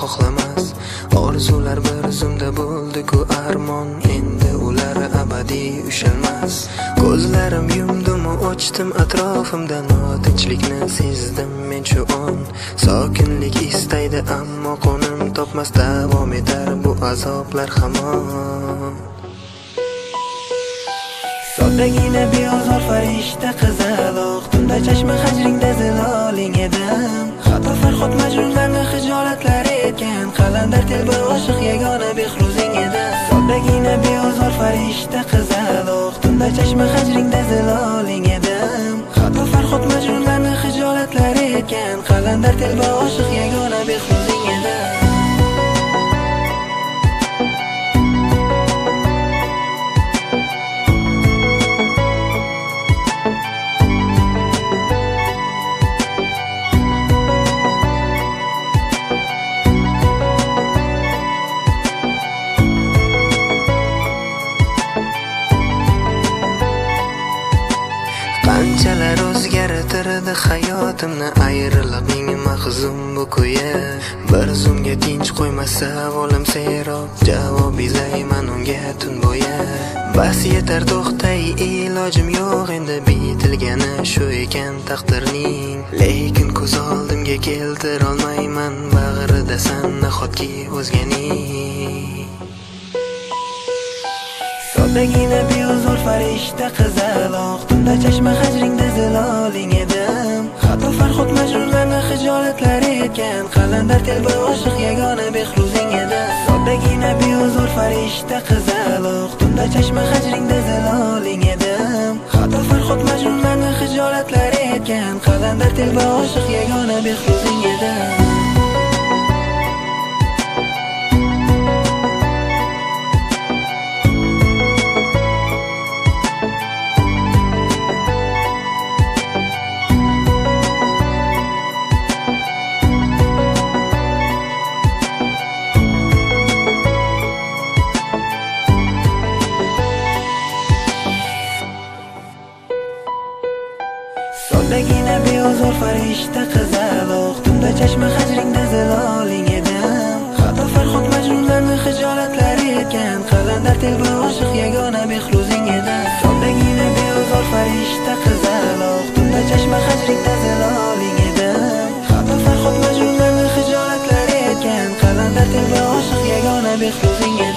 xohlamas. Orzular bir zumda bo'ldi-ku armon. Endi ular abadiy ushalmas. Ko'zlarim yumdimu ochdim atrofimda. Notinchlikni sezdim men shu on. Sokinlik istaydi ammo qo'nim topmas. Davom etar bu azoblar hamon. Soddagina beozor farishta qizaloq. Tunda chashma hajringda ziloling edim farhod majnunlarni xijolatlar etgan. Qalandar telba oshiq yagona behruzing edi Soddagina beozor farishta qizaloq Tunda chashma hajringda ziloling edim Hatto farhod majnunlarni xijolatlar etgan. Qalandar telba oshiq Qaytaradi hayotimni ayriliqning mahzun bu kuya. Bir zumga tinch qo'ymas savolim serob javob izlayman unga tun bo'yi bas yetar to'xtay ilojim yo'q endi bitilgani shu ekan taqdirning. Lekin ko'z oldimga keltirolmayman bag'ridasan nahotki o'zganing. Soddagina beozor farishta qizaloq Tunda chashma hajringda ziloling edim. Hatto farhod majnunlarni xijolatlar etgan. Qalandar telba oshiq yagona behruzing edi. Soddagina beozor farishta qizaloq Tunda chashma hajringda zaloling edim. Hatto farhod majnunlarni xijolatlar etgan. Qalandar telba oshiq yagona behruzing edi beozor farishta qizaloq Tunda chashma hajringda ziloling edim Xato farhod majnunlarni xijolatlar etgan. Qalandar telba oshiq yagona behruzing edim Soddagina beozor farishta qizaloq Tunda chashma hajringda ziloling edim Xato farhod majnunlarni xijolatlar etgan. Qalandar telba oshiq yagona behruzing edim